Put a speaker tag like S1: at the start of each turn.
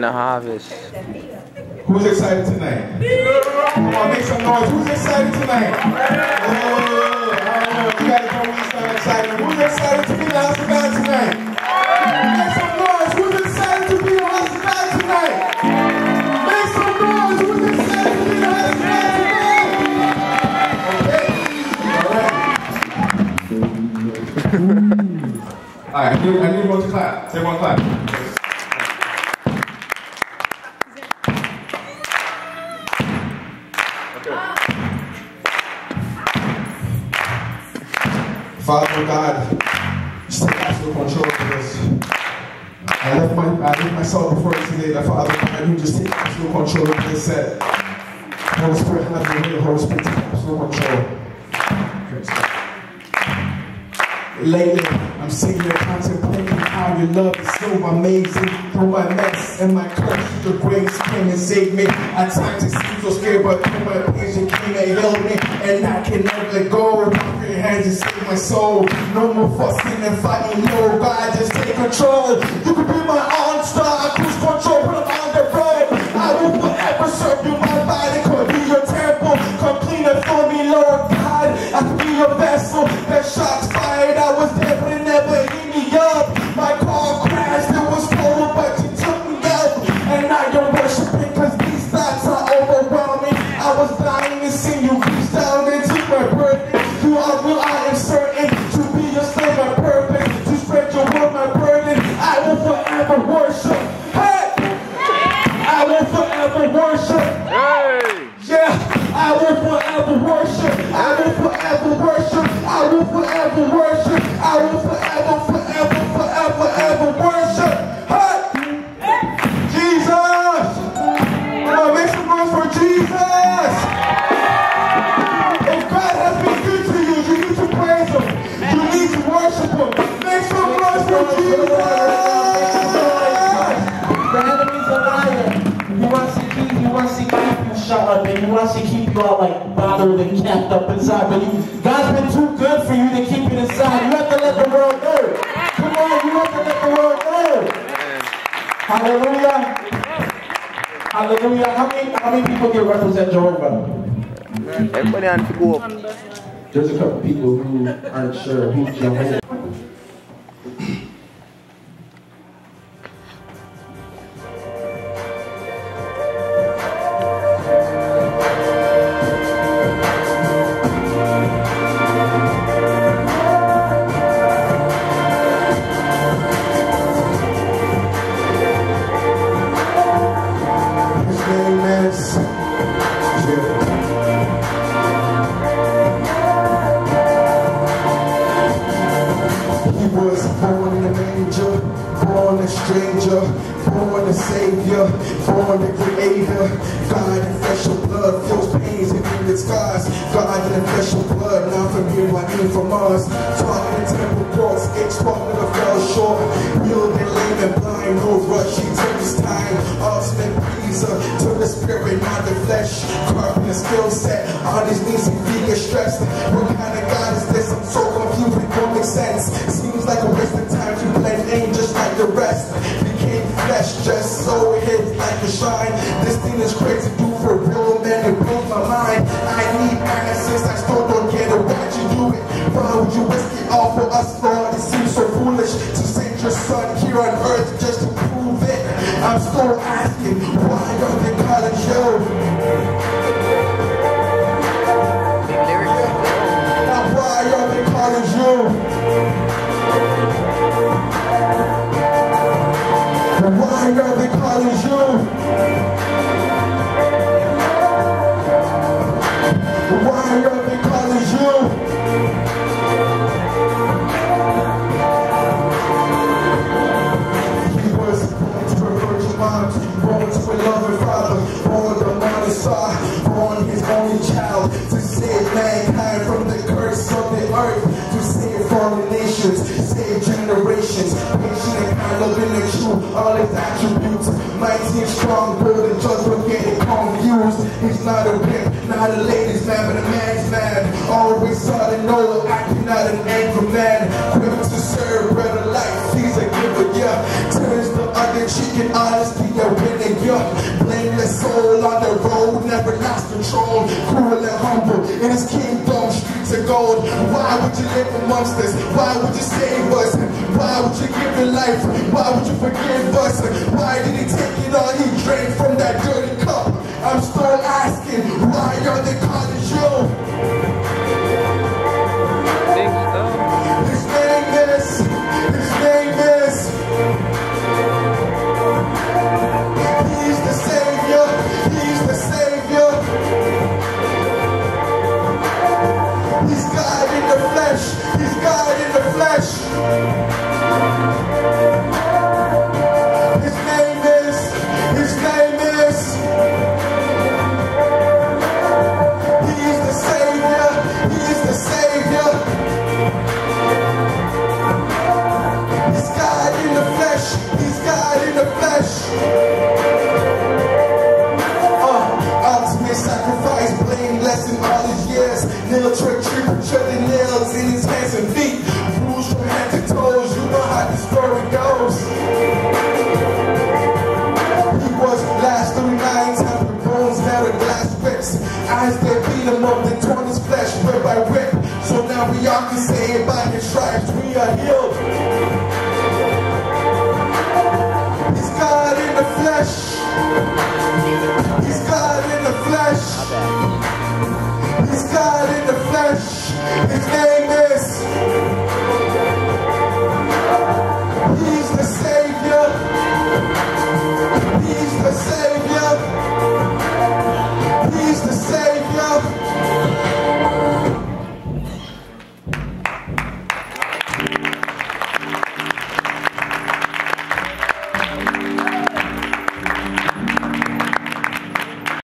S1: the harvest.
S2: Who's excited tonight? Come on, make some noise. Who's excited tonight? Oh, oh, oh, you gotta come with some excitement. Who's excited to be the house of God tonight? Make some noise. Who's excited to be the house of God tonight? Make some noise. Who's excited to be the house of God tonight? Okay. All right. All right. I need, I need one to clap. Say one clap. Father God, just take absolute control of this. I left my I left myself before you today that Father God, you just take absolute control of this set. Holy Spirit, have your way, Holy Spirit, take absolute control. Lately, I'm sitting here contemplating how your love is so amazing. Through my mess and my curse, your grace came and saved me. At times it seems so scary, but through my you came and healed me. And I can never let go. Hands and save my soul. No more fussing and fighting, no God, just take control. You can be my on-star,
S3: inside. But you, God's been too good for you to keep it inside. You have to let the world know. Come on, you have to let the world know. Hallelujah. Hallelujah. How many, how many people can represent Jehovah?
S1: Everybody on up.
S3: There's a couple people who aren't sure who Jehovah
S2: born a savior, born a creator. God in flesh and blood feels pains and even scars. God in flesh and blood, now from here I aim from us. Taught in the temple courts, me to fell short. Healed and lame and blind, no rush, he took his time. Ultimate pleaser to the spirit, not the flesh. Carving a skill set, on his knees he feel stressed. What kind of God is this? I'm so confused, it don't make sense. Seems like a waste of time to blend in just like the rest. Flesh, just so hit like a shine. This thing is crazy, do for real, man, it blows my mind. I need answers, I still don't get it. Why'd you do it? Why would you risk it all for us, Lord? It seems so foolish to send your son here on earth earth to save fallen nations, save generations. Patient and kind, loving and true, all his attributes. Mighty and strong, bold and just but getting confused. He's not a pimp, not a ladies man, but a man's man. Always solid, and acting like an angry man. Quick to serve, bread of life, he's a giver, yeah. Turns the other cheek and honesty, you're winning, yeah. Blameless soul on the road, never lost control. In his kingdom, streets of gold. Why would you live amongst us? Why would you save us? Why would you give your life? Why would you forgive us? Why did he take it all? He drank from that dirty cup. He's God in the flesh. Uh, ultimate sacrifice, blameless in all his years. Nail trick, triple, the nails in his hands and feet. Bruised from head to toes. You know how the story goes. He was last through nine times with bones that are glass whips. Eyes that beat him up, they torn his flesh whip by whip. So now we all can say by his stripes we are healed. flesh. He's God in the flesh. He's God in the